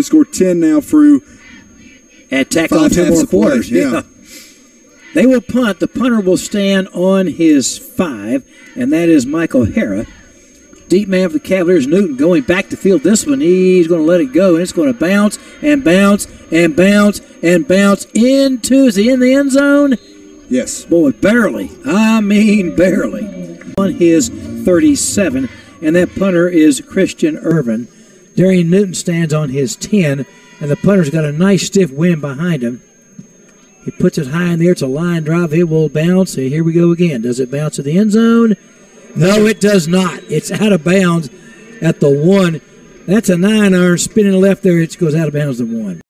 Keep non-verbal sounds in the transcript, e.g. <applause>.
only scored 10 now through Had tackle five two more play. quarters. Yeah. <laughs> They will punt. The punter will stand on his five, and that is Michael Harrah. Deep man for the Cavaliers, Newton going back to field this one. He's going to let it go, and it's going to bounce and bounce and bounce and bounce into. Is he in the end zone? Yes. Boy, barely. I mean, barely. On his 37, and that punter is Christian Irvin. Darian Newton stands on his 10, and the punter's got a nice stiff wind behind him. He puts it high in the air. It's a line drive. It will bounce. Here we go again. Does it bounce to the end zone? No, it does not. It's out of bounds at the one. That's a nine iron spinning left there. It goes out of bounds to one.